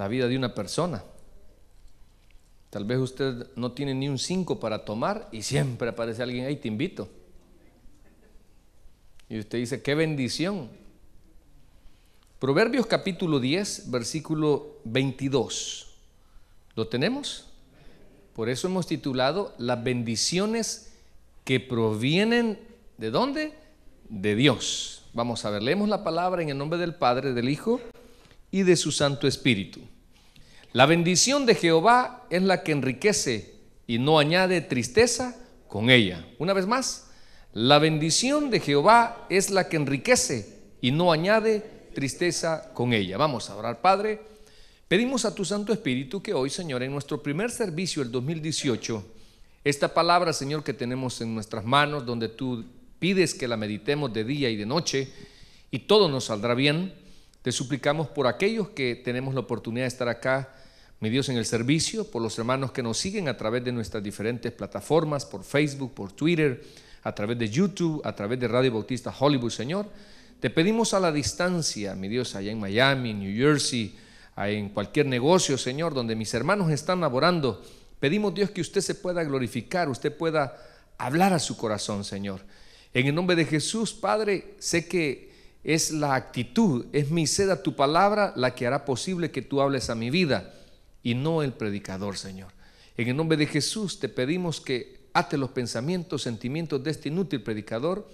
la vida de una persona. Tal vez usted no tiene ni un cinco para tomar y siempre aparece alguien ahí, te invito. Y usted dice, qué bendición. Proverbios capítulo 10, versículo 22. ¿Lo tenemos? Por eso hemos titulado Las bendiciones que provienen de dónde? De Dios. Vamos a ver, leemos la palabra en el nombre del Padre, del Hijo y de su Santo Espíritu. La bendición de Jehová es la que enriquece y no añade tristeza con ella. Una vez más, la bendición de Jehová es la que enriquece y no añade tristeza con ella. Vamos a orar, Padre. Pedimos a tu Santo Espíritu que hoy, Señor, en nuestro primer servicio, el 2018, esta palabra, Señor, que tenemos en nuestras manos, donde tú pides que la meditemos de día y de noche, y todo nos saldrá bien, te suplicamos por aquellos que tenemos la oportunidad de estar acá, mi Dios, en el servicio, por los hermanos que nos siguen a través de nuestras diferentes plataformas, por Facebook, por Twitter, a través de YouTube, a través de Radio Bautista Hollywood, Señor. Te pedimos a la distancia, mi Dios, allá en Miami, New Jersey, en cualquier negocio, Señor, donde mis hermanos están laborando. Pedimos, Dios, que usted se pueda glorificar, usted pueda hablar a su corazón, Señor. En el nombre de Jesús, Padre, sé que es la actitud, es mi sed a tu palabra la que hará posible que tú hables a mi vida y no el predicador, Señor. En el nombre de Jesús te pedimos que ate los pensamientos, sentimientos de este inútil predicador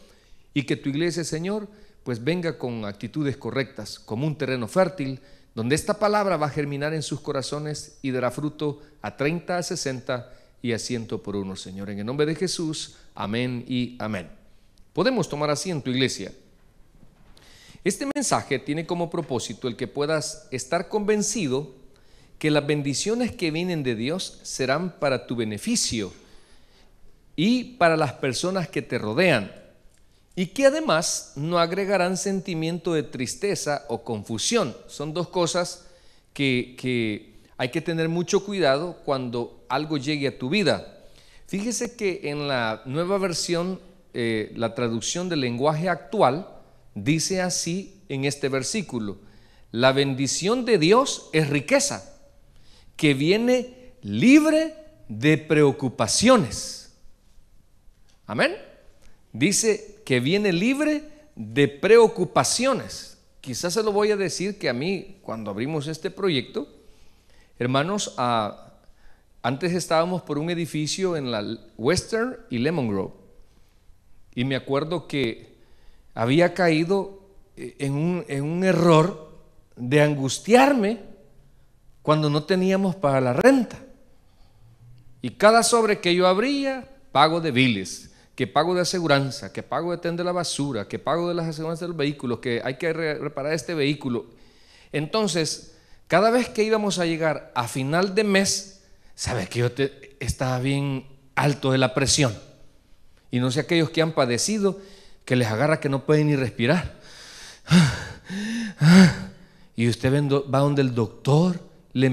y que tu iglesia, Señor, pues venga con actitudes correctas, como un terreno fértil, donde esta palabra va a germinar en sus corazones y dará fruto a 30, a 60 y a 100 por uno, Señor. En el nombre de Jesús, amén y amén. Podemos tomar asiento, iglesia. Este mensaje tiene como propósito el que puedas estar convencido que las bendiciones que vienen de Dios serán para tu beneficio y para las personas que te rodean y que además no agregarán sentimiento de tristeza o confusión. Son dos cosas que, hay que tener mucho cuidado cuando algo llegue a tu vida. Fíjese que en la nueva versión, eh, la traducción del lenguaje actual, dice así en este versículo, la bendición de Dios es riqueza, que viene libre de preocupaciones. Amén. Dice que viene libre de preocupaciones. Quizás se lo voy a decir que a mí, cuando abrimos este proyecto, hermanos, antes estábamos por un edificio en la Western y Lemon Grove. Y me acuerdo que había caído en un, en un error de angustiarme cuando no teníamos para la renta. Y cada sobre que yo abría, pago de biles que pago de aseguranza, que pago de tender la basura, que pago de las aseguranzas del vehículo, que hay que reparar este vehículo. Entonces, cada vez que íbamos a llegar a final de mes, sabes que yo estaba bien alto de la presión. Y no sé aquellos que han padecido, que les agarra que no pueden ni respirar. Y usted va donde el doctor, le,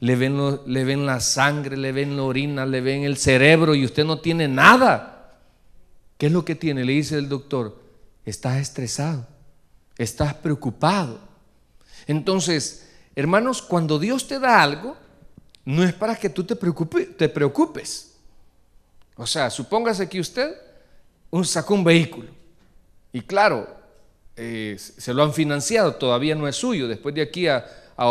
le, ven le ven la sangre, le ven la orina, le ven el cerebro y usted no tiene nada. ¿Qué es lo que tiene? Le dice el doctor, estás estresado, estás preocupado. Entonces, hermanos, cuando Dios te da algo, no es para que tú te, te preocupes. O sea, supóngase que usted sacó un vehículo y claro, eh, se lo han financiado, todavía no es suyo, después de aquí a, a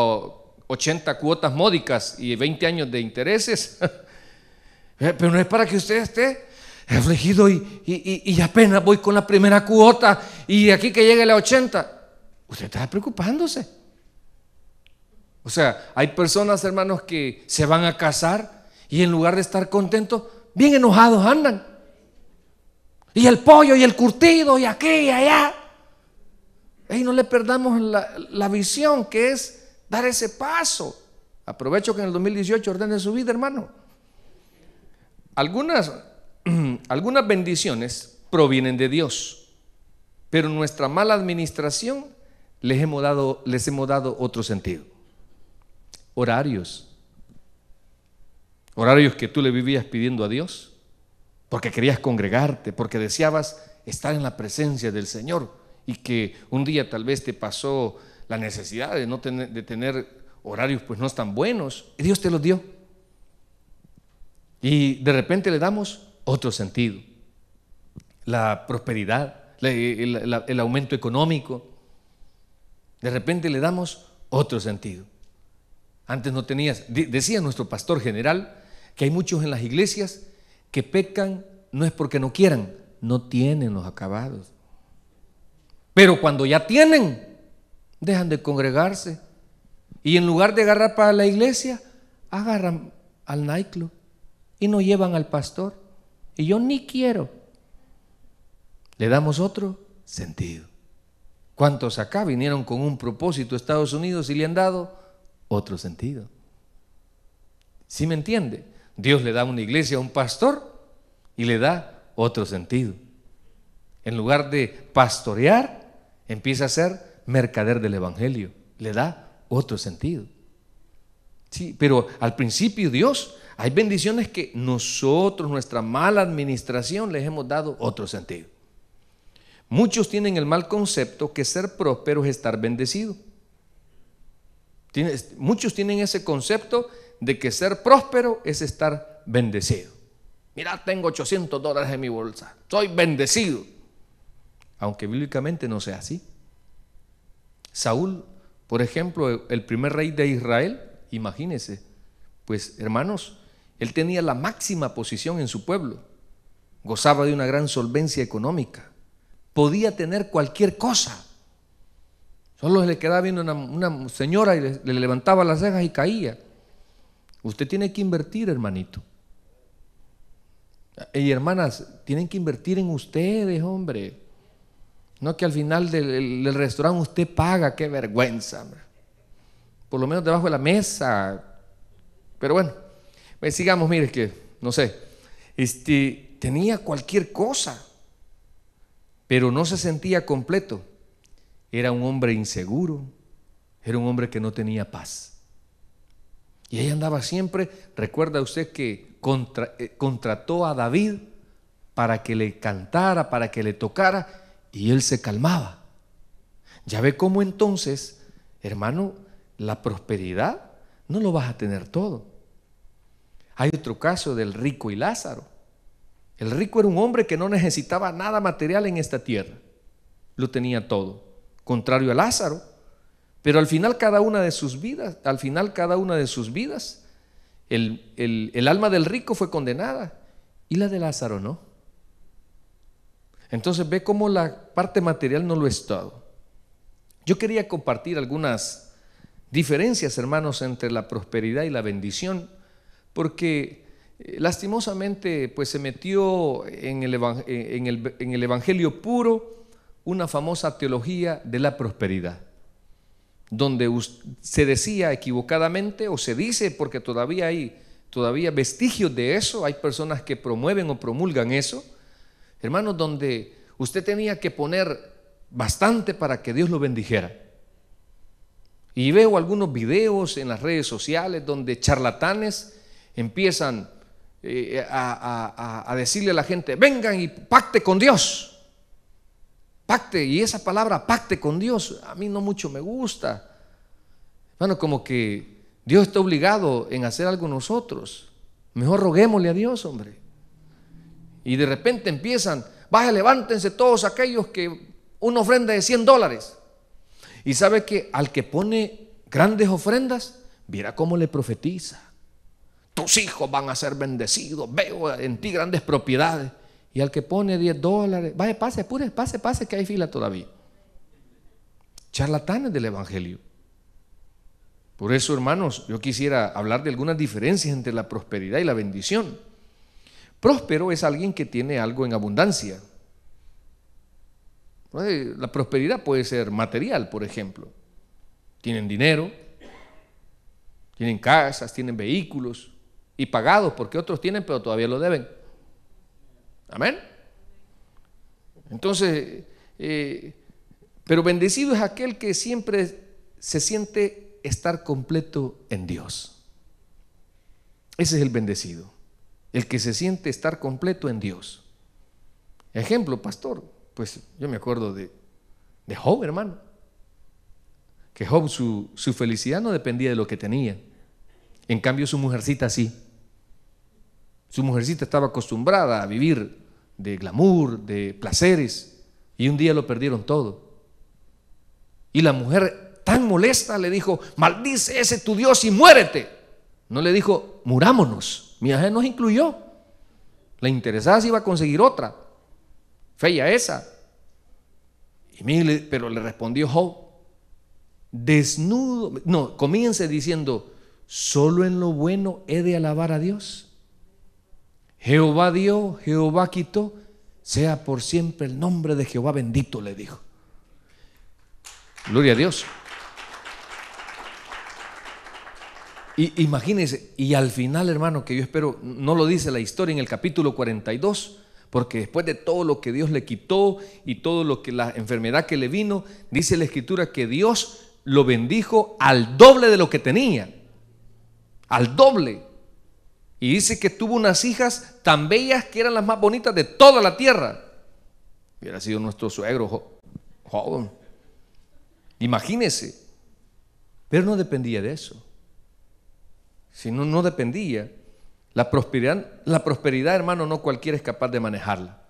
80 cuotas módicas y 20 años de intereses, eh, pero no es para que usted esté afligido y, y, apenas voy con la primera cuota y aquí que llegue la 80. Usted está preocupándose. O sea, hay personas, hermanos, que se van a casar y en lugar de estar contentos, bien enojados andan. Y el pollo y el curtido y aquí y allá. Y no le perdamos la, la visión que es dar ese paso. Aprovecho que en el 2018 ordene su vida, hermano. Algunas algunas bendiciones provienen de Dios, pero nuestra mala administración les les hemos dado otro sentido. Horarios. Horarios que tú le vivías pidiendo a Dios, porque querías congregarte, porque deseabas estar en la presencia del Señor y que un día tal vez te pasó la necesidad de no tener, de tener horarios pues no están buenos, y Dios te los dio. Y de repente le damos otro sentido. La prosperidad, el, aumento económico. De repente le damos otro sentido. Antes no tenías, decía nuestro pastor general, que hay muchos en las iglesias que pecan no es porque no quieran, no tienen los acabados. Pero cuando ya tienen, dejan de congregarse. Y en lugar de agarrar para la iglesia, agarran al nightclub y no llevan al pastor. Y yo ni quiero. Le damos otro sentido. ¿Cuántos acá vinieron con un propósito a Estados Unidos y le han dado otro sentido? ¿Sí me entiende? Dios le da una iglesia a un pastor y le da otro sentido. En lugar de pastorear, empieza a ser mercader del Evangelio. Le da otro sentido. Sí, pero al principio Dios, hay bendiciones que nosotros, nuestra mala administración, les hemos dado otro sentido. Muchos tienen el mal concepto que ser próspero es estar bendecido. Muchos tienen ese concepto de que ser próspero es estar bendecido. Mira, tengo 800 dólares en mi bolsa. Soy bendecido. Aunque bíblicamente no sea así. Saúl, por ejemplo, el primer rey de Israel, imagínense, pues hermanos, él tenía la máxima posición en su pueblo. Gozaba de una gran solvencia económica. Podía tener cualquier cosa. Solo le quedaba viendo una señora y le levantaba las cejas y caía. Usted tiene que invertir, hermanito. Y hermanas, tienen que invertir en ustedes, hombre. No que al final del, restaurante usted paga, qué vergüenza. Por lo menos debajo de la mesa. Pero bueno, pues sigamos, mire que, no sé, este, tenía cualquier cosa, pero no se sentía completo. Era un hombre inseguro, era un hombre que no tenía paz. Y ella andaba siempre, recuerda usted que eh, contrató a David para que le cantara, para que le tocara, y él se calmaba. Ya ve cómo entonces, hermano, la prosperidad no lo vas a tener todo. Hay otro caso del rico y Lázaro. El rico era un hombre que no necesitaba nada material en esta tierra. Lo tenía todo. Contrario a Lázaro, pero al final cada una de sus vidas, al final cada una de sus vidas, el, alma del rico fue condenada y la de Lázaro no. Entonces ve cómo la parte material no lo es todo. Yo quería compartir algunas diferencias, hermanos, entre la prosperidad y la bendición, porque eh, lastimosamente pues se metió el, en el Evangelio puro una famosa teología de la prosperidad donde se decía equivocadamente o se dice porque todavía hay todavía vestigios de eso, hay personas que promueven o promulgan eso, hermanos, donde usted tenía que poner bastante para que Dios lo bendijera. Y veo algunos videos en las redes sociales donde charlatanes empiezan eh, a, a decirle a la gente, vengan y pacte con Dios. Pacte, y esa palabra pacte con Dios, a mí no mucho me gusta. Bueno, como que Dios está obligado en hacer algo nosotros. Mejor roguémosle a Dios, hombre. Y de repente empiezan, vaya, levántense todos aquellos que una ofrenda de 100 dólares. Y sabe que al que pone grandes ofrendas, mira cómo le profetiza. Tus hijos van a ser bendecidos, veo en ti grandes propiedades. Y al que pone 10 dólares, vaya, pase, apure, pase, pase, que hay fila todavía. Charlatanes del Evangelio. Por eso, hermanos, yo quisiera hablar de algunas diferencias entre la prosperidad y la bendición. Próspero es alguien que tiene algo en abundancia. La prosperidad puede ser material, por ejemplo. Tienen dinero, tienen casas, tienen vehículos y pagados porque otros tienen pero todavía lo deben. Amén. Entonces, eh, pero bendecido es aquel que siempre se siente estar completo en Dios. Ese es el bendecido, el que se siente estar completo en Dios. Ejemplo, pastor, pues yo me acuerdo de, de Job, hermano. que Job su, su felicidad no dependía de lo que tenía. En cambio su mujercita sí. Su mujercita estaba acostumbrada a vivir de glamour, de placeres, y un día lo perdieron todo. Y la mujer tan molesta le dijo, maldice ese tu Dios y muérete. No le dijo, murámonos. Mi no nos incluyó. La interesada se iba a conseguir otra. Fea esa. Y mire, pero le respondió Job, desnudo, no, comience diciendo, solo en lo bueno he de alabar a Dios. Jehová dio, Jehová quitó, sea por siempre el nombre de Jehová bendito, le dijo. Gloria a Dios. Y imagínense, y al final, hermano, que yo espero, no lo dice la historia en el capítulo 42, porque después de todo lo que Dios le quitó y todo lo que la enfermedad que le vino, dice la escritura que Dios lo bendijo al doble de lo que tenía. Al doble. Y dice que tuvo unas hijas tan bellas que eran las más bonitas de toda la tierra. Hubiera sido nuestro suegro joven. Imagínese. Pero no dependía de eso. Si no, no dependía. La prosperidad, la prosperidad, hermano, no cualquiera es capaz de manejarla.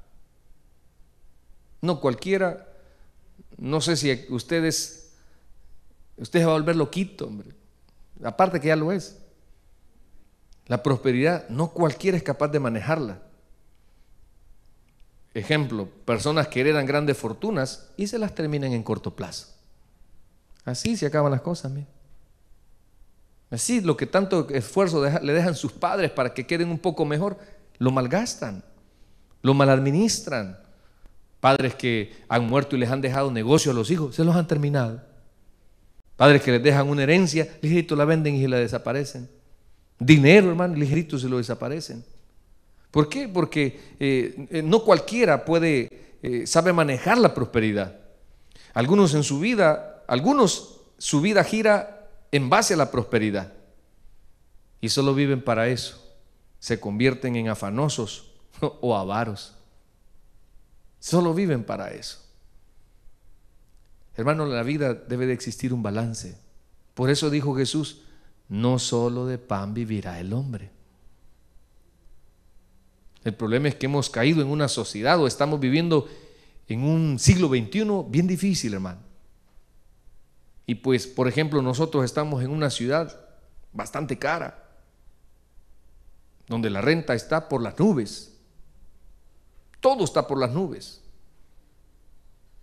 No cualquiera, no sé si ustedes, usted se va a volver loquito, hombre. Aparte que ya lo es. La prosperidad, no cualquiera es capaz de manejarla. Ejemplo, personas que heredan grandes fortunas y se las terminan en corto plazo. Así se acaban las cosas. Así, lo que tanto esfuerzo le dejan sus padres para que queden un poco mejor, lo malgastan, lo maladministran. Padres que han muerto y les han dejado negocios a los hijos, se los han terminado. Padres que les dejan una herencia, ligerito la venden y la desaparecen. Dinero, hermano, ligerito se lo desaparecen. ¿Por qué? Porque eh, eh, no cualquiera puede, eh, sabe manejar la prosperidad. Algunos en su vida, algunos su vida gira en base a la prosperidad. Y solo viven para eso. Se convierten en afanosos o avaros. Solo viven para eso. Hermano, en la vida debe de existir un balance. Por eso dijo Jesús, no solo de pan vivirá el hombre. El problema es que hemos caído en una sociedad o estamos viviendo en un siglo XXI bien difícil, hermano. Y pues, por ejemplo, nosotros estamos en una ciudad bastante cara, donde la renta está por las nubes. Todo está por las nubes.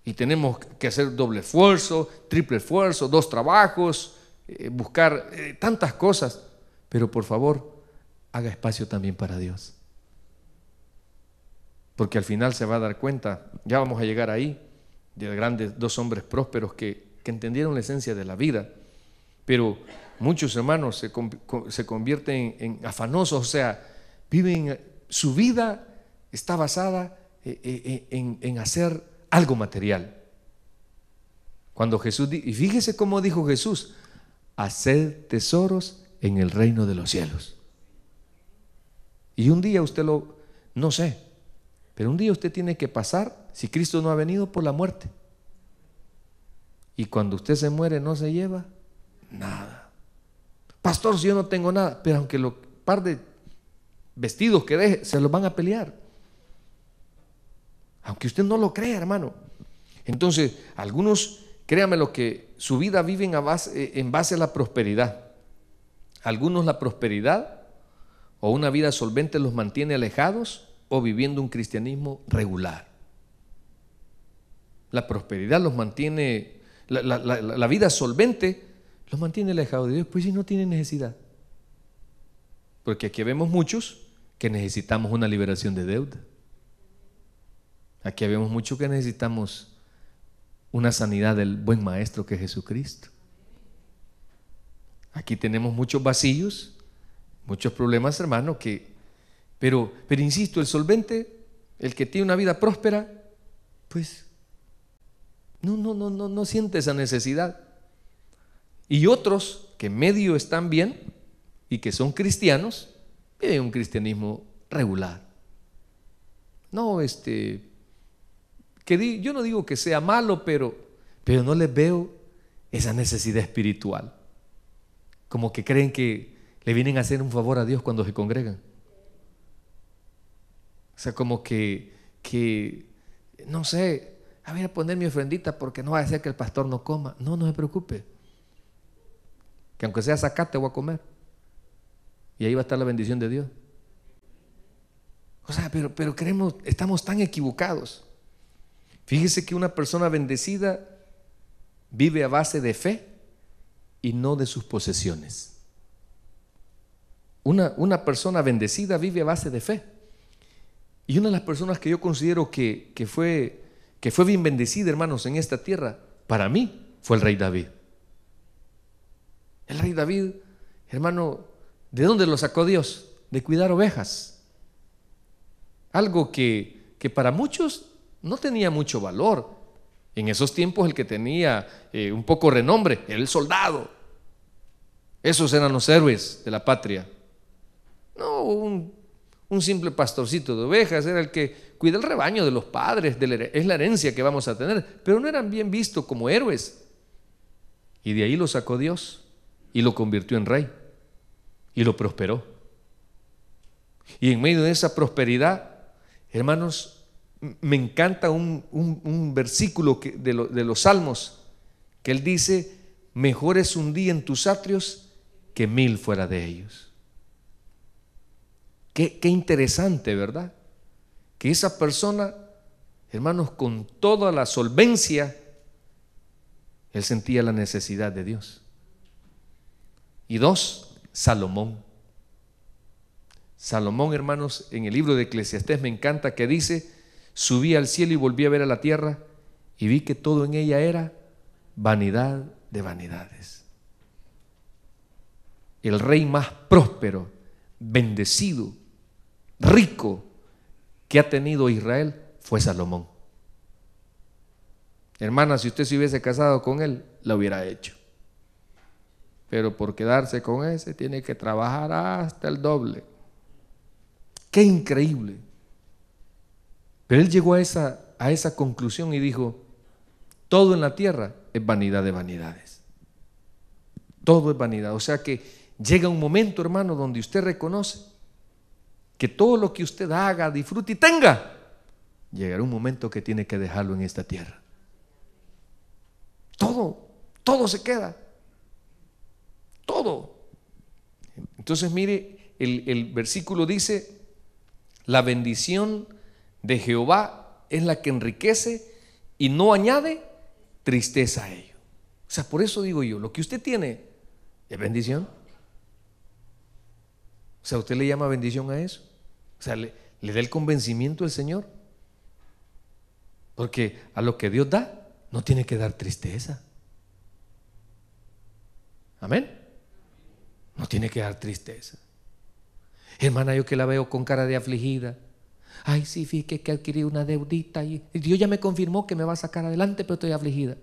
Y tenemos que hacer doble esfuerzo, triple esfuerzo, dos trabajos, eh, buscar eh, tantas cosas. Pero por favor, haga espacio también para Dios. Porque al final se va a dar cuenta, ya vamos a llegar ahí, de grandes dos hombres prósperos que que entendieron la esencia de la vida. Pero muchos hermanos se, convierten en afanosos, o sea, viven, su vida está basada eh, eh, eh, en, hacer algo material. Cuando Jesús, y fíjese cómo dijo Jesús, hacer tesoros en el reino de los cielos. Y un día usted lo, no sé, pero un día usted tiene que pasar, si Cristo no ha venido, por la muerte. Y cuando usted se muere no se lleva nada. Pastor, si yo no tengo nada, pero aunque lo par de vestidos que deje, se los van a pelear. Aunque usted no lo crea, hermano. Entonces, algunos, créame lo que su vida vive en base, eh, en base a la prosperidad. Algunos la prosperidad o una vida solvente los mantiene alejados o viviendo un cristianismo regular. La prosperidad los mantiene la, vida solvente, los mantiene alejados de Dios, pues si no tienen necesidad. Porque aquí vemos muchos que necesitamos una liberación de deuda. Aquí vemos muchos que necesitamos una sanidad del buen maestro que es Jesucristo. Aquí tenemos muchos vacíos, muchos problemas, hermano, que pero pero insisto, el solvente, el que tiene una vida próspera, pues no, no, no, no, no siente esa necesidad. Y otros que medio están bien y que son cristianos, viven un cristianismo regular. No, este, que yo no digo que sea malo, pero, pero no les veo esa necesidad espiritual. Como que creen que le vienen a hacer un favor a Dios cuando se congregan. O sea, como que, que no sé, a ver, a poner mi ofrendita porque no va a ser que el pastor no coma. No, no se preocupe. Que aunque sea sacate, voy a comer. Y ahí va a estar la bendición de Dios. O sea, pero, pero creemos, estamos tan equivocados. Fíjese que una persona bendecida vive a base de fe y no de sus posesiones. Una, una persona bendecida vive a base de fe. Y una de las personas que yo considero que, que, fue, que fue bien bendecida, hermanos, en esta tierra, para mí, fue el rey David. El rey David, hermano, ¿de dónde lo sacó Dios? De cuidar ovejas. Algo que, que para muchos no tenía mucho valor. En esos tiempos el que tenía eh, un poco renombre era el soldado. Esos eran los héroes de la patria. No, un, simple pastorcito de ovejas era el que cuida el rebaño de los padres, es la herencia que vamos a tener, pero no eran bien vistos como héroes. Y de ahí lo sacó Dios y lo convirtió en rey y lo prosperó. Y en medio de esa prosperidad, hermanos, me encanta un, versículo de, los salmos que él dice, mejor es un día en tus atrios que mil fuera de ellos. Qué, qué interesante, ¿verdad? Que esa persona, hermanos, con toda la solvencia, él sentía la necesidad de Dios. Y dos, Salomón. Salomón, hermanos, en el libro de Eclesiastés me encanta que dice, Subí al cielo y volví a ver a la tierra y vi que todo en ella era vanidad de vanidades. El rey más próspero, bendecido, rico que ha tenido Israel fue Salomón. Hermana, si usted se hubiese casado con él, lo hubiera hecho. Pero por quedarse con ese tiene que trabajar hasta el doble. Qué increíble. Pero él llegó a esa, a esa conclusión y dijo, todo en la tierra es vanidad de vanidades. Todo es vanidad. O sea que llega un momento, hermano, donde usted reconoce que todo lo que usted haga, disfrute y tenga, llegará un momento que tiene que dejarlo en esta tierra. Todo, todo se queda. Todo. Entonces mire, el, el versículo dice, la bendición de Jehová es la que enriquece y no añade tristeza a ello. O sea, por eso digo yo, lo que usted tiene es bendición. O sea, ¿usted le llama bendición a eso? O sea, le, da el convencimiento al Señor. Porque a lo que Dios da, no tiene que dar tristeza. Amén. No tiene que dar tristeza. Hermana, yo que la veo con cara de afligida Ay, sí, fíjate que adquirí una deudita y Dios ya me confirmó que me va a sacar adelante, pero estoy afligida.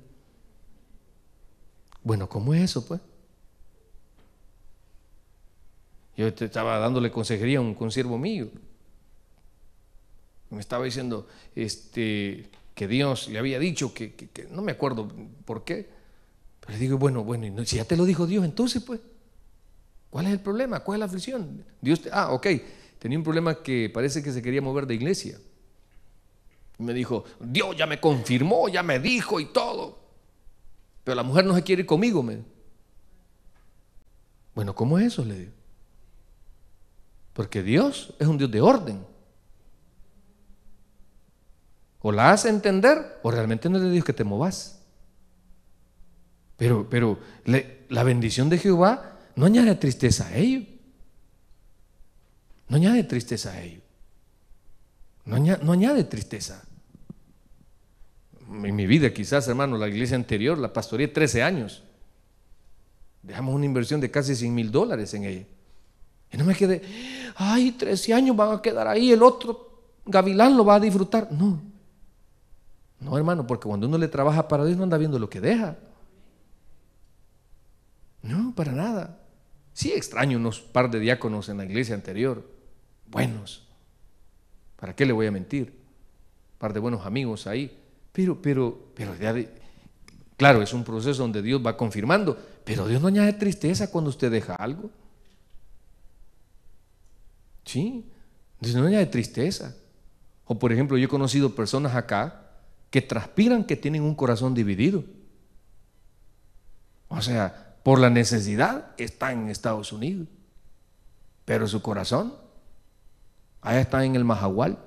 Bueno, ¿cómo es eso, pues? Yo estaba dándole consejería a un consiervo mío. Me estaba diciendo este, que Dios le había dicho que, no me acuerdo por qué. Pero le digo, bueno, bueno, si ya te lo dijo Dios, entonces pues, ¿cuál es el problema? ¿Cuál es la aflicción? Dios ah, ok, tenía un problema que parece que se quería mover de iglesia. me dijo, Dios ya me confirmó, ya me dijo y todo. Pero la mujer no se quiere ir conmigo. Me. Bueno, ¿cómo es eso? Le digo. Porque Dios es un Dios de orden. O la hace entender o realmente no le dijo que te movas. Pero, pero la bendición de Jehová no añade tristeza a ellos. No añade tristeza a ello. No añade, tristeza. En mi vida, quizás, hermano, la iglesia anterior la pastoreé 13 años. Dejamos una inversión de casi 100 mil dólares en ella. Y no me quedé, ay, 13 años van a quedar ahí, el otro gavilán lo va a disfrutar. No. No, hermano, porque cuando uno le trabaja para Dios no anda viendo lo que deja. No, para nada. Sí extraño unos par de diáconos en la iglesia anterior buenos. ¿Para qué le voy a mentir? Un par de buenos amigos ahí. Pero, pero, pero Claro, es un proceso donde Dios va confirmando, pero Dios no añade tristeza cuando usted deja algo. Sí, Dios no añade tristeza. O por ejemplo, yo he conocido personas acá que transpiran que tienen un corazón dividido. O sea, por la necesidad están en Estados Unidos, pero su corazón allá está en el Majagual.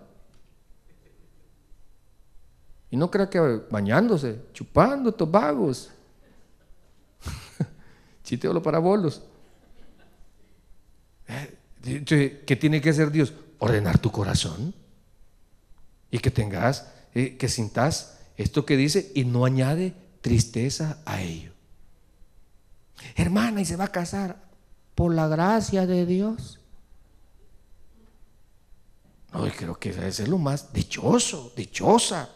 Y no crea que bañándose, chupando estos vagos. Chiste para bolos. Eh, ¿Qué tiene que hacer Dios? Ordenar tu corazón. Y que tengas, eh, que sintas esto que dice y no añade tristeza a ello. Hermana, y se va a casar por la gracia de Dios. No, creo que debe ser lo más dichoso, dichosa.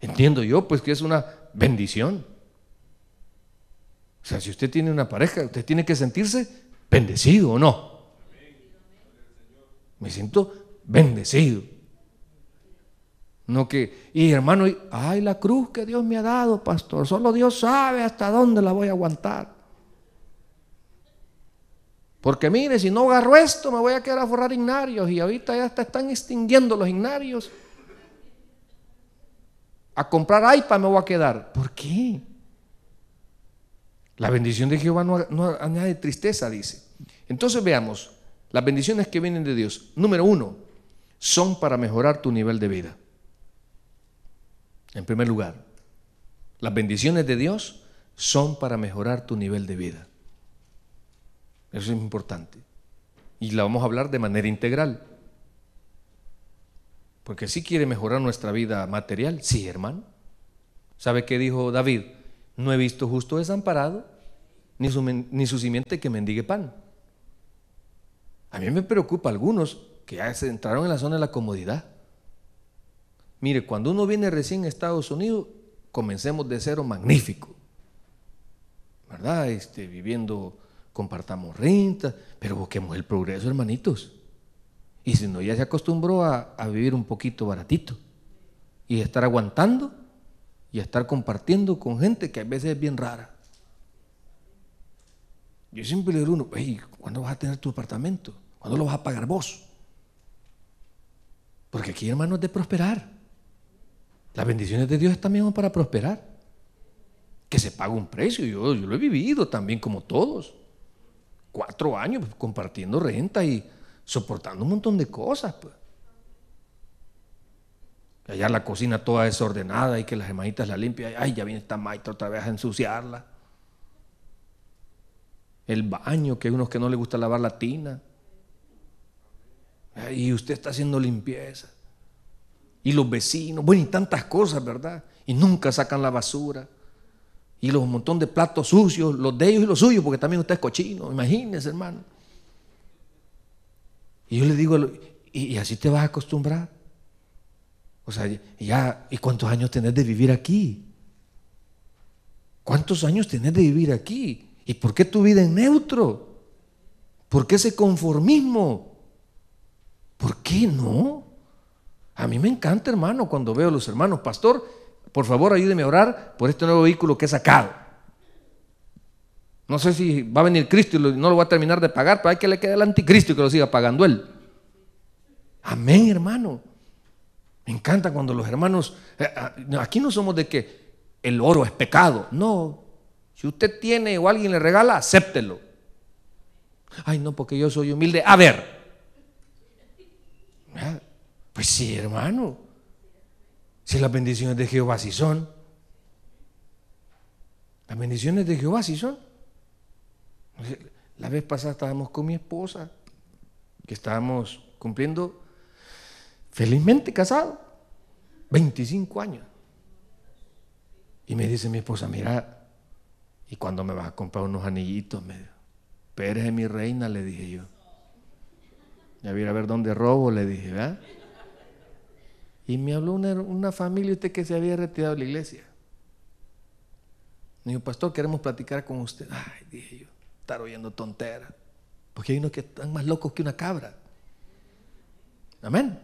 Entiendo yo, pues que es una bendición. O sea, si usted tiene una pareja, usted tiene que sentirse bendecido o no. Me siento bendecido. No que, y hermano, ay, la cruz que Dios me ha dado, pastor, solo Dios sabe hasta dónde la voy a aguantar. Porque mire, si no agarro esto, me voy a quedar a forrar ignarios y ahorita ya están extinguiendo los ignarios a comprar iPad me voy a quedar. ¿Por qué? La bendición de Jehová no, no añade tristeza, dice. Entonces veamos, las bendiciones que vienen de Dios, número uno, son para mejorar tu nivel de vida. En primer lugar, las bendiciones de Dios son para mejorar tu nivel de vida. Eso es importante. Y la vamos a hablar de manera integral. Porque si quiere mejorar nuestra vida material, sí, hermano. ¿Sabe qué dijo David? No he visto justo desamparado, ni su, ni su simiente que mendigue pan. A mí me preocupa algunos que ya se entraron en la zona de la comodidad. Mire, cuando uno viene recién a Estados Unidos, comencemos de cero magnífico. ¿Verdad? Este, viviendo, compartamos renta, pero busquemos el progreso, hermanitos. Y si no, ya se acostumbró a, vivir un poquito baratito y estar aguantando y estar compartiendo con gente que a veces es bien rara. Yo siempre le digo uno, ¿cuándo vas a tener tu apartamento? ¿Cuándo lo vas a pagar vos? Porque aquí, hermano, es de prosperar. Las bendiciones de Dios están mismo para prosperar. Que se paga un precio. Yo lo he vivido también como todos. Cuatro años compartiendo renta y soportando un montón de cosas. Pues. Allá la cocina toda desordenada y que las hermanitas la limpian. Ay, ya viene esta maestra otra vez a ensuciarla. El baño, que hay unos que no les gusta lavar la tina. Y usted está haciendo limpieza. Y los vecinos, bueno, y tantas cosas, ¿verdad? Y nunca sacan la basura. Y los montón de platos sucios, los de ellos y los suyos, porque también usted es cochino, imagínese, hermano. Y yo le digo, y, así te vas a acostumbrar. O sea, ya, ¿y cuántos años tenés de vivir aquí? ¿Cuántos años tenés de vivir aquí? ¿Y por qué tu vida es neutro? ¿Por qué ese conformismo? ¿Por qué no? A mí me encanta, hermano, cuando veo a los hermanos, pastor, por favor ayúdeme a orar por este nuevo vehículo que he sacado. No sé si va a venir Cristo y no lo va a terminar de pagar, pero hay que le quede el anticristo y que lo siga pagando él. Amén, hermano. Me encanta cuando los hermanos, eh, ah, aquí no somos de que el oro es pecado. No, si usted tiene o alguien le regala, acéptelo. Ay, no, porque yo soy humilde. A ver. Ah, pues sí, hermano. Si las bendiciones de Jehová sí son. Las bendiciones de Jehová sí son. La vez pasada estábamos con mi esposa, que estábamos cumpliendo felizmente casados, 25 años. Y me dice mi esposa, mira, ¿y cuando me vas a comprar unos anillitos? Me dijo, mi reina, le dije yo. Ya viera a ver dónde robo, le dije, ¿verdad? Y me habló una, una familia usted que se había retirado de la iglesia. Me dijo, pastor, queremos platicar con usted. Ay, dije yo estar oyendo tonteras. Porque hay unos que están más locos que una cabra. Amén.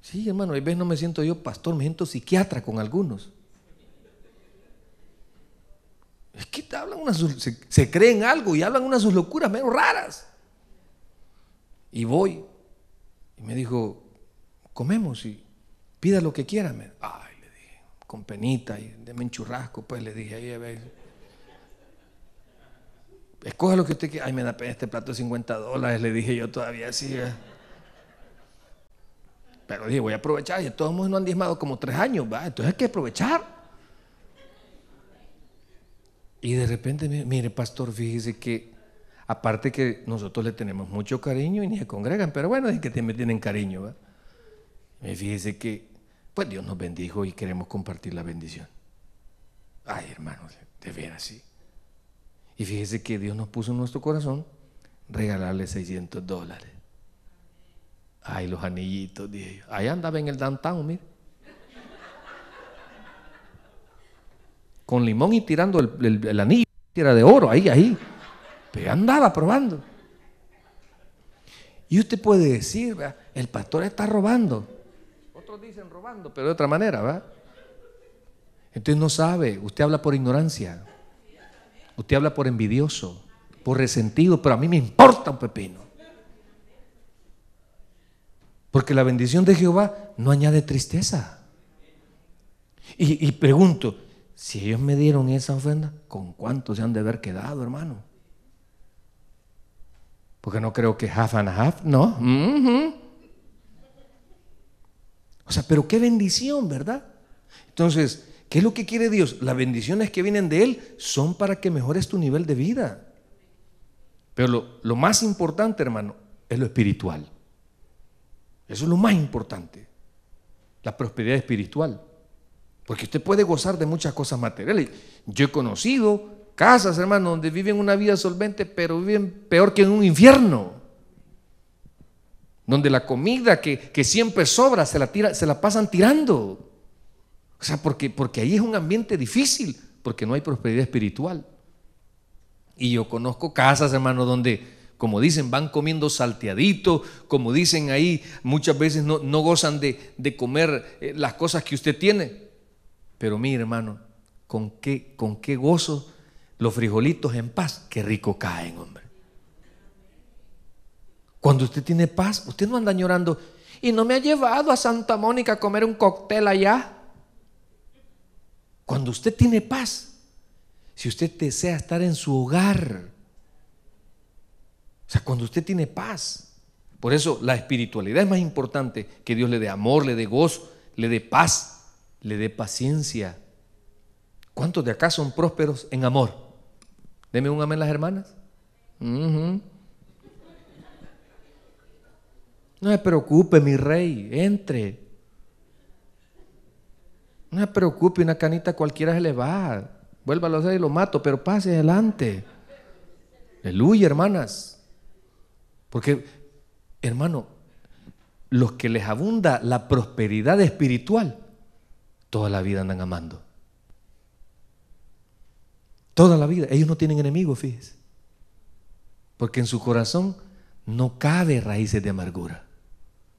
Sí, hermano, a veces no me siento yo pastor, me siento psiquiatra con algunos. unas, se, se creen algo y hablan unas sus locuras menos raras. Y voy. Y me dijo, comemos y pida lo que quiera. Ay, le dije, con penita y deme un churrasco, pues le dije, ahí a ver. Escoja lo que usted quiera. Ay, me da pena este plato de 50 dólares, le dije yo todavía así. Pero dije, voy a aprovechar. Y todos no han diezmado como tres años, ¿va? Entonces hay que aprovechar. Y de repente, mire, pastor, fíjese que aparte que nosotros le tenemos mucho cariño y ni se congregan, pero bueno, es que me tienen cariño, ¿va? Y fíjese que, pues Dios nos bendijo y queremos compartir la bendición. Ay, hermanos, de veras, sí. Y fíjese que Dios nos puso en nuestro corazón regalarle 600 dólares. Ay, los anillitos, dije. Ahí andaba en el downtown, mire. Con limón y tirando el, anillo, era de oro, ahí, ahí. Pero andaba probando. Y usted puede decir, el pastor está robando. Dicen robando, pero de otra manera, ¿va? Entonces no sabe, usted habla por ignorancia. Usted habla por envidioso, por resentido, pero a mí me importa un pepino. Porque la bendición de Jehová no añade tristeza. Y, pregunto, si ellos me dieron esa ofrenda, ¿con cuánto se han de haber quedado, hermano? Porque no creo que half and half, no. O sea, pero qué bendición, ¿verdad? Entonces, ¿qué es lo que quiere Dios? Las bendiciones que vienen de Él son para que mejores tu nivel de vida. Pero lo, lo más importante, hermano, es lo espiritual. Eso es lo más importante, la prosperidad espiritual. Porque usted puede gozar de muchas cosas materiales. Yo he conocido casas, hermano, donde viven una vida solvente, pero viven peor que en un infierno. Donde la comida que, siempre sobra se la, tira, se la pasan tirando. O sea, porque, porque ahí es un ambiente difícil, porque no hay prosperidad espiritual. Y yo conozco casas, hermano, donde como dicen, van comiendo salteadito, como dicen ahí, muchas veces no, gozan de, comer eh, las cosas que usted tiene. Pero mire, hermano, con qué, con qué gozo los frijolitos en paz, qué rico caen, hombre. Cuando usted tiene paz, usted no anda llorando, y no me ha llevado a Santa Mónica a comer un cóctel allá. Cuando usted tiene paz, si usted desea estar en su hogar, o sea, cuando usted tiene paz. Por eso la espiritualidad es más importante que Dios le dé amor, le dé gozo, le dé paz, le dé paciencia. ¿Cuántos de acá son prósperos en amor? Deme un amén las hermanas. No se preocupe, mi rey, entre. No se preocupe, una canita cualquiera se le va. Vuélvalo a hacer y lo mato, pero pase adelante. Aleluya, hermanas. Porque, hermano, los que les abunda la prosperidad espiritual, toda la vida andan amando. Toda la vida. Ellos no tienen enemigos, fíjese. Porque en su corazón no cabe raíces de amargura.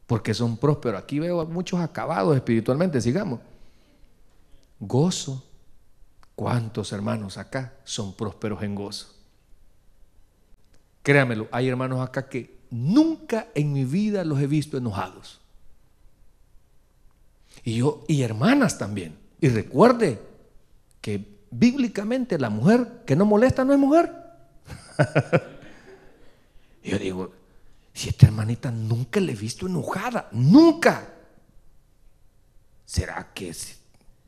Porque son prósperos. Aquí veo a muchos acabados espiritualmente, sigamos. Gozo. ¿Cuántos hermanos acá son prósperos en gozo? Créamelo, hay hermanos acá que nunca en mi vida los he visto enojados. Y yo, y hermanas también. Y recuerde que bíblicamente la mujer que no molesta no es mujer. yo digo, si esta hermanita nunca le he visto enojada, nunca. ¿Será que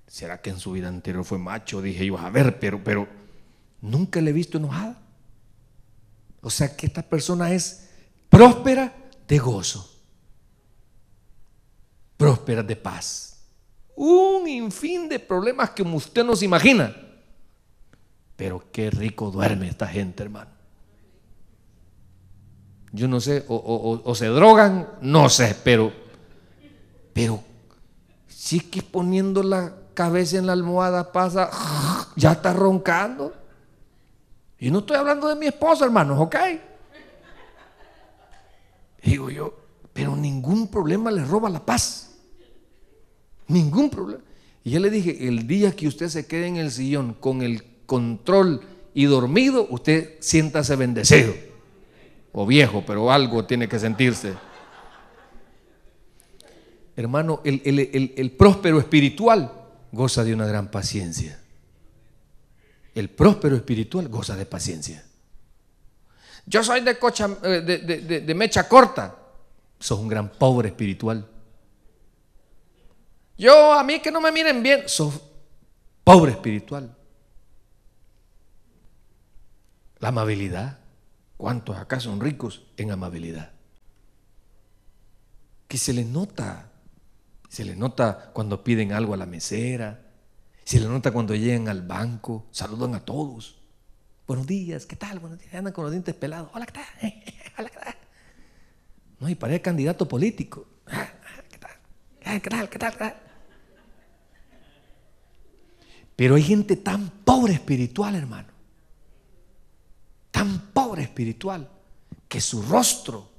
será que en su vida anterior fue macho? Dije yo, a ver, pero pero nunca le he visto enojada. O sea que esta persona es próspera de gozo, próspera de paz. Un infín de problemas que usted no se imagina. Pero qué rico duerme esta gente, hermano. Yo no sé, o, se drogan, no sé, pero, pero es que poniendo la cabeza en la almohada pasa, ya está roncando. Y no estoy hablando de mi esposa, hermanos, ¿ok? Digo yo, pero ningún problema le roba la paz. Ningún problema. Y yo le dije, el día que usted se quede en el sillón con el control y dormido, usted siéntase bendecido. O viejo, pero algo tiene que sentirse. Hermano, el, el próspero espiritual goza de una gran paciencia. El próspero espiritual goza de paciencia. Yo soy de, cocha, eh, de, mecha corta. Sos un gran pobre espiritual. Yo, a mí que no me miren bien, sos pobre espiritual. La amabilidad. ¿Cuántos acá son ricos en amabilidad? Que se les nota. Se les nota cuando piden algo a la mesera. Se les nota cuando llegan al banco. Saludan a todos. Buenos días, ¿qué tal? Buenos días. Andan con los dientes pelados. Hola, ¿qué tal? Hola, ¿qué tal? No, y parece candidato político. Ah, ¿Qué tal? ¿Qué tal? ¿Qué tal? Pero hay gente tan pobre espiritual, hermano. Espiritual que su rostro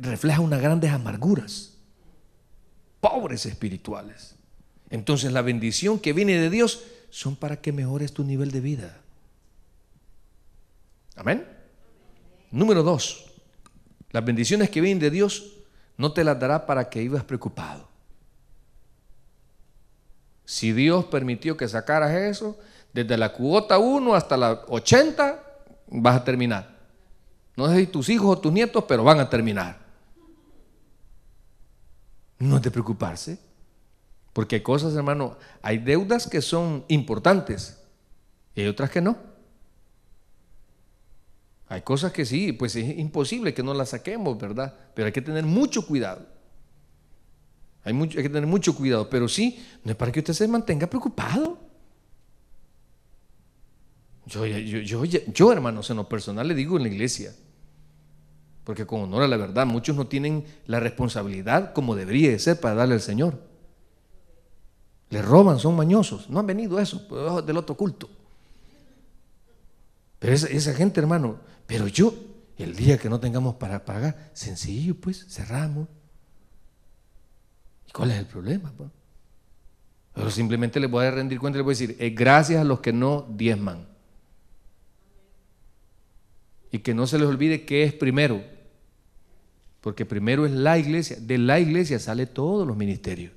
refleja unas grandes amarguras. Pobres espirituales. Entonces la bendición que viene de Dios son para que mejores tu nivel de vida. Amén. Número dos, las bendiciones que vienen de Dios no te las dará para que vivas preocupado. Si Dios permitió que sacaras eso, desde la cuota 1 hasta la 80, vas a terminar. No sé si tus hijos o tus nietos, pero van a terminar. No es de preocuparse. Porque hay cosas, hermano, hay deudas que son importantes y hay otras que no. Hay cosas que sí, pues es imposible que no las saquemos, ¿verdad? Pero hay que tener mucho cuidado. Hay, mucho, hay que tener mucho cuidado, pero sí, no es para que usted se mantenga preocupado. Yo, yo, yo, hermanos, en lo personal le digo en la iglesia, porque con honor a la verdad, muchos no tienen la responsabilidad como debería de ser para darle al Señor. Le roban, son mañosos. No han venido eso, del otro culto. Pero esa gente, hermano, pero yo, el día que no tengamos para pagar, sencillo, pues, cerramos. ¿Y cuál es el problema? Pues? Pero simplemente les voy a rendir cuenta y les voy a decir, es gracias a los que no diezman. Y que no se les olvide que es primero. Porque primero es la iglesia. De la iglesia sale todos los ministerios.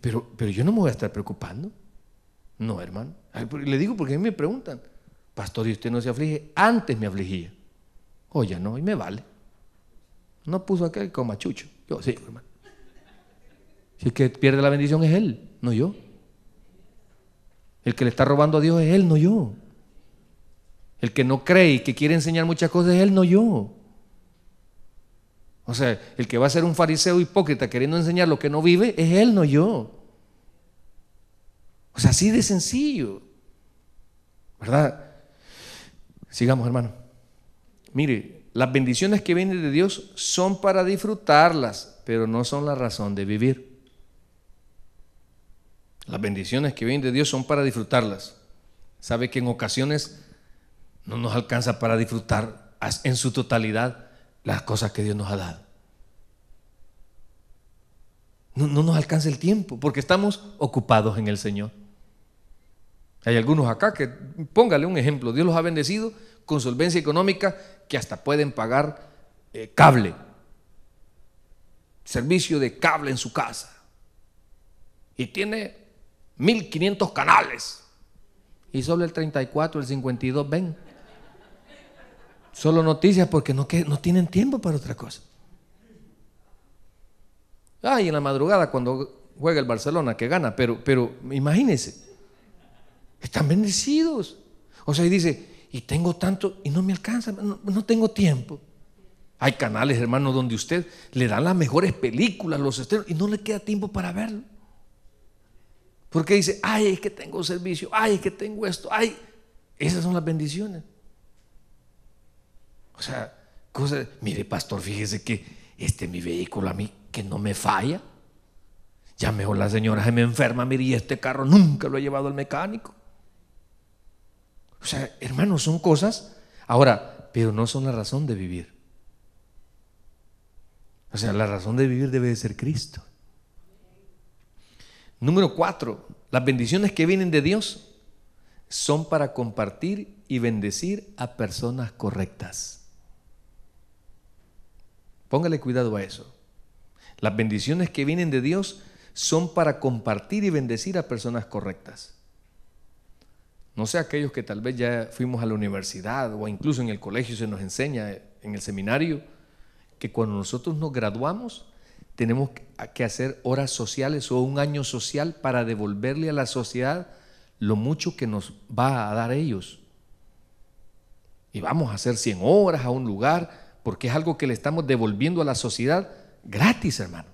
Pero, pero yo no me voy a estar preocupando. No, hermano. Le digo porque a mí me preguntan. Pastor, ¿y usted no se aflige? Antes me afligía. Oye, no, y me vale. No puso aquel como machucho. Yo sí, hermano. Si el que pierde la bendición es él, no yo. El que le está robando a Dios es él, no yo. El que no cree y que quiere enseñar muchas cosas es él, no yo. O sea, el que va a ser un fariseo hipócrita queriendo enseñar lo que no vive es él, no yo. O sea, así de sencillo. ¿Verdad? Sigamos, hermano. Mire, las bendiciones que vienen de Dios son para disfrutarlas, pero no son la razón de vivir. Las bendiciones que vienen de Dios son para disfrutarlas. Sabe que en ocasiones no nos alcanza para disfrutar en su totalidad las cosas que Dios nos ha dado. No, no, nos alcanza el tiempo porque estamos ocupados en el Señor. Hay algunos acá que, póngale un ejemplo, Dios los ha bendecido con solvencia económica que hasta pueden pagar eh, cable, servicio de cable en su casa. Y tiene 1500 canales. Y solo el 34, el 52 ven. Solo noticias porque no, no tienen tiempo para otra cosa. Ay, en la madrugada cuando juega el Barcelona que gana, pero, pero imagínense, están bendecidos. O sea, y dice, y tengo tanto, y no me alcanza, no, tengo tiempo. Hay canales, hermano, donde usted le da las mejores películas, los estrenos, y no le queda tiempo para verlo. Porque dice, ay, es que tengo servicio, ay, es que tengo esto, ay. Esas son las bendiciones. O sea, cosas, mire, pastor, fíjese que este mi vehículo a mí, que no me falla. Ya mejor la señora se me enferma, mire, y este carro nunca lo he llevado al mecánico. O sea, hermanos, son cosas, ahora, pero no son la razón de vivir. O sea, la razón de vivir debe de ser Cristo. Número cuatro, las bendiciones que vienen de Dios son para compartir y bendecir a personas correctas. Póngale cuidado a eso. Las bendiciones que vienen de Dios son para compartir y bendecir a personas correctas. No sé aquellos que tal vez ya fuimos a la universidad o incluso en el colegio se nos enseña, en el seminario, que cuando nosotros nos graduamos tenemos que hacer horas sociales o un año social para devolverle a la sociedad lo mucho que nos va a dar ellos. Y vamos a hacer 100 horas a un lugar porque es algo que le estamos devolviendo a la sociedad gratis, hermano.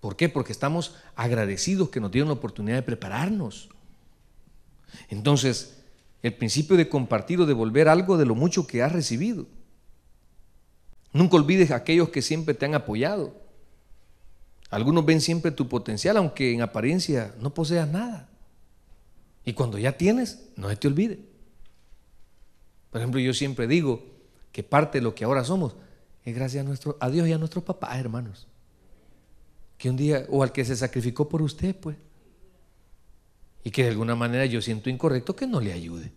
¿Por qué? Porque estamos agradecidos que nos dieron la oportunidad de prepararnos. Entonces, el principio de compartir o devolver algo de lo mucho que has recibido. Nunca olvides a aquellos que siempre te han apoyado. Algunos ven siempre tu potencial, aunque en apariencia no poseas nada. Y cuando ya tienes, no se te olvide. Por ejemplo, yo siempre digo que parte de lo que ahora somos es gracias a, nuestro, a Dios y a nuestros papás, hermanos. Que un día, o al que se sacrificó por usted, pues. Y que de alguna manera yo siento incorrecto que no le ayude.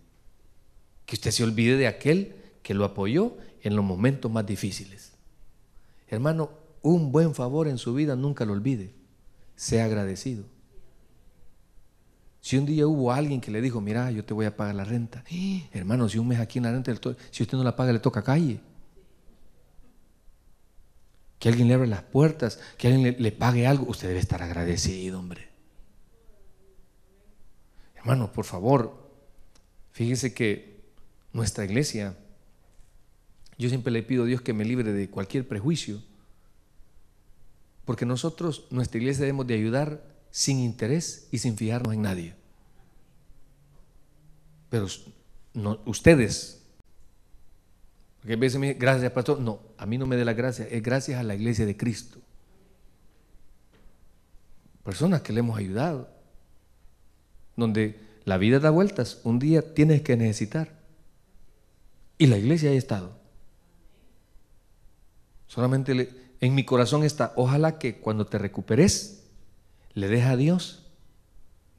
Que usted se olvide de aquel que lo apoyó en los momentos más difíciles. Hermano, un buen favor en su vida nunca lo olvide. Sea agradecido. Si un día hubo alguien que le dijo, mira, yo te voy a pagar la renta. hermano, si un mes aquí en la renta, si usted no la paga, le toca calle. Que alguien le abra las puertas, que alguien le, pague algo, usted debe estar agradecido, hombre. Hermano, por favor, fíjese que nuestra iglesia yo siempre le pido a Dios que me libre de cualquier prejuicio, porque nosotros, nuestra iglesia, debemos de ayudar sin interés y sin fijarnos en nadie. Pero no, ustedes, porque a gracias pastor, no, a mí no me dé la gracia, es gracias a la iglesia de Cristo. Personas que le hemos ayudado, donde la vida da vueltas, un día tienes que necesitar. Y la iglesia ha estado. Solamente en mi corazón está, ojalá que cuando te recuperes, le dejes a Dios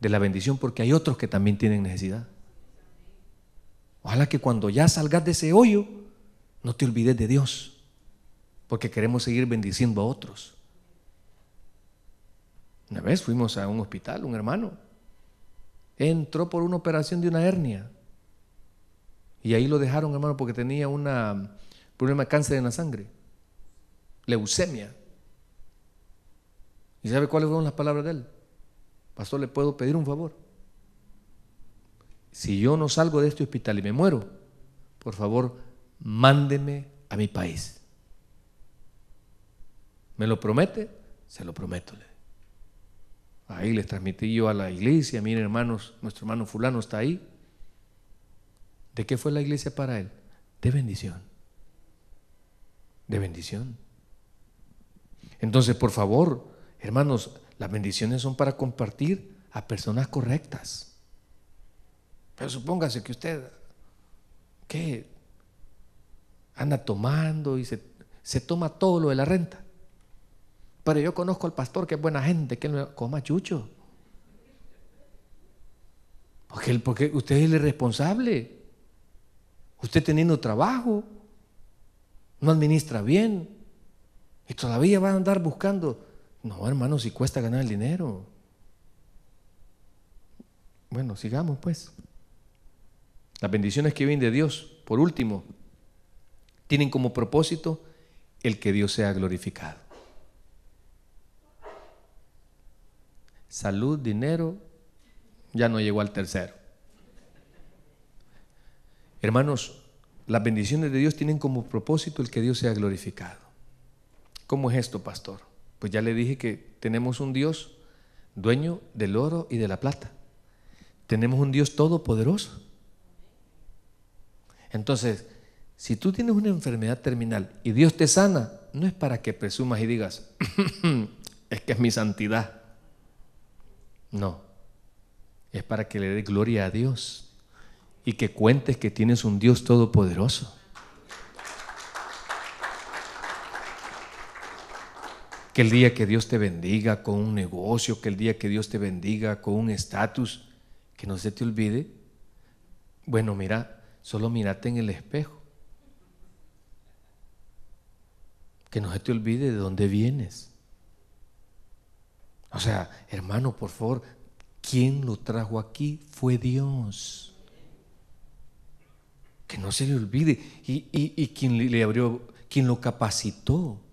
de la bendición porque hay otros que también tienen necesidad. Ojalá que cuando ya salgas de ese hoyo, no te olvides de Dios, porque queremos seguir bendiciendo a otros. Una vez fuimos a un hospital, un hermano, entró por una operación de una hernia. Y ahí lo dejaron, hermano, porque tenía un problema de cáncer en la sangre leucemia. ¿Y sabe cuáles fueron las palabras de él? Pastor, ¿le puedo pedir un favor? Si yo no salgo de este hospital y me muero, por favor, mándeme a mi país. ¿Me lo promete? Se lo prometo. Ahí les transmití yo a la iglesia, miren hermanos, nuestro hermano fulano está ahí. ¿De qué fue la iglesia para él? De bendición. De bendición. Entonces, por favor, hermanos, las bendiciones son para compartir a personas correctas. Pero supóngase que usted, ¿qué? Anda tomando y se, toma todo lo de la renta. Pero yo conozco al pastor que es buena gente, que no coma chucho. Porque, porque usted es el responsable. Usted teniendo trabajo, no administra bien, y todavía van a andar buscando. No, hermano, si cuesta ganar el dinero. Bueno, sigamos pues. Las bendiciones que vienen de Dios, por último, tienen como propósito el que Dios sea glorificado. Salud, dinero, ya no llegó al tercero. Hermanos, las bendiciones de Dios tienen como propósito el que Dios sea glorificado. ¿Cómo es esto, pastor? Pues ya le dije que tenemos un Dios dueño del oro y de la plata. Tenemos un Dios todopoderoso. Entonces, si tú tienes una enfermedad terminal y Dios te sana, no es para que presumas y digas, es que es mi santidad. No, es para que le dé gloria a Dios y que cuentes que tienes un Dios todopoderoso. Que el día que Dios te bendiga con un negocio, que el día que Dios te bendiga con un estatus, que no se te olvide. Bueno, mira, solo mírate en el espejo. Que no se te olvide de dónde vienes. O sea, hermano, por favor, ¿quién lo trajo aquí? Fue Dios. Que no se le olvide. Y, y, quien le abrió, quien lo capacitó,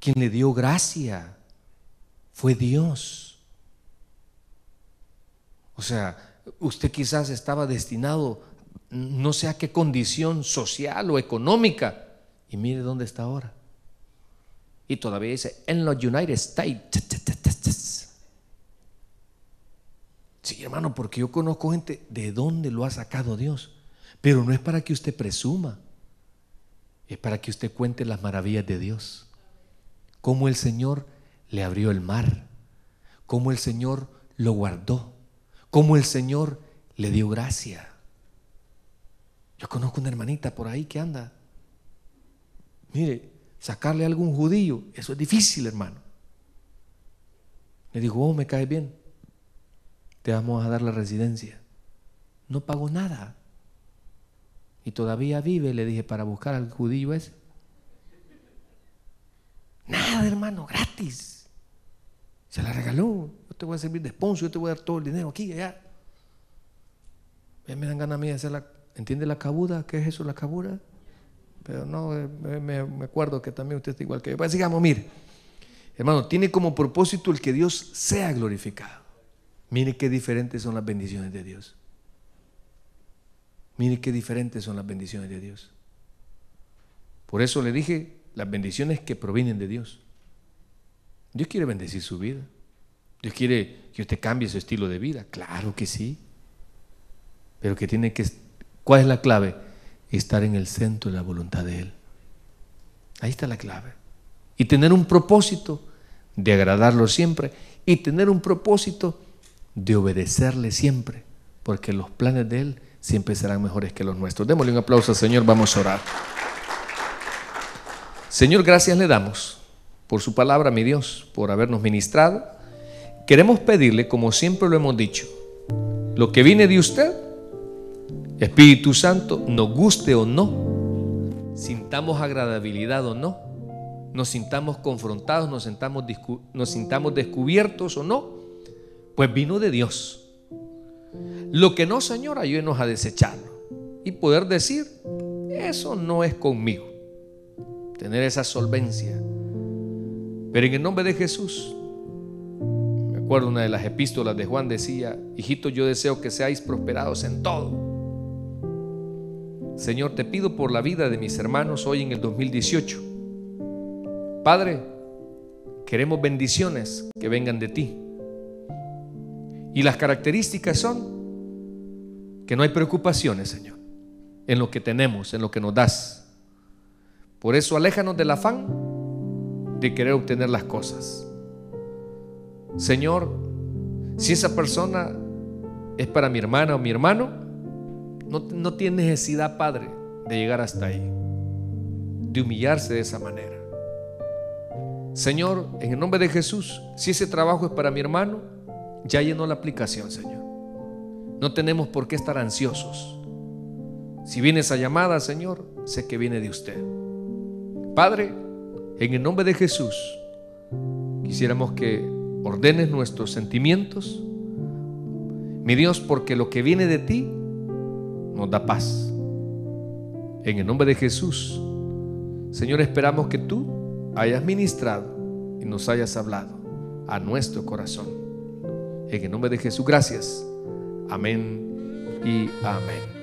quien le dio gracia, fue Dios. O sea, usted quizás estaba destinado, no sé a qué condición social o económica, y mire dónde está ahora. Y todavía dice, en los United States. Sí, hermano, porque yo conozco gente de dónde lo ha sacado Dios. Pero no es para que usted presuma, es para que usted cuente las maravillas de Dios. Cómo el Señor le abrió el mar, cómo el Señor lo guardó, cómo el Señor le dio gracia. Yo conozco una hermanita por ahí que anda. Mire, sacarle a algún judío, eso es difícil, hermano. Le dijo, oh, me cae bien, te vamos a dar la residencia. No pagó nada. Y todavía vive, le dije, para buscar al judío ese. Nada, hermano, gratis. Se la regaló. Yo te voy a servir de sponsor, yo te voy a dar todo el dinero aquí y allá. Me dan ganas a mí de hacer la... ¿Entiende la cabuda? ¿Qué es eso, la cabuda? Pero no, eh, me, acuerdo que también usted está igual que yo. Pues digamos, mire, hermano, tiene como propósito el que Dios sea glorificado. Mire qué diferentes son las bendiciones de Dios. Mire qué diferentes son las bendiciones de Dios. Por eso le dije las bendiciones que provienen de Dios. Dios quiere bendecir su vida. Dios quiere que usted cambie su estilo de vida. Claro que sí. Pero que tiene que... ¿Cuál es la clave? estar en el centro de la voluntad de Él. Ahí está la clave. Y tener un propósito de agradarlo siempre y tener un propósito de obedecerle siempre, porque los planes de Él siempre serán mejores que los nuestros. Démosle un aplauso al Señor, vamos a orar. Señor, gracias le damos por su palabra, mi Dios, por habernos ministrado. Queremos pedirle, como siempre lo hemos dicho, lo que viene de usted, Espíritu Santo, nos guste o no, sintamos agradabilidad o no, nos sintamos confrontados, nos sintamos, nos sintamos descubiertos o no, pues vino de Dios. Lo que no, Señor, ayúdenos a desecharlo y poder decir, eso no es conmigo. Tener esa solvencia. Pero en el nombre de Jesús, me acuerdo una de las epístolas de Juan decía, hijito, yo deseo que seáis prosperados en todo Señor, te pido por la vida de mis hermanos hoy en el 2018. Padre, queremos bendiciones que vengan de ti. Y las características son que no hay preocupaciones, Señor, en lo que tenemos, en lo que nos das. Por eso aléjanos del afán de querer obtener las cosas. Señor, si esa persona es para mi hermana o mi hermano, no, tiene necesidad, Padre, de llegar hasta ahí, de humillarse de esa manera. Señor, en el nombre de Jesús, si ese trabajo es para mi hermano, ya llenó la aplicación, Señor. No tenemos por qué estar ansiosos. Si viene esa llamada, Señor, sé que viene de usted. Padre, en el nombre de Jesús, quisiéramos que ordenes nuestros sentimientos. Mi Dios, porque lo que viene de ti nos da paz. En el nombre de Jesús, Señor, esperamos que tú hayas ministrado y nos hayas hablado a nuestro corazón. En el nombre de Jesús, gracias. Amén y amén.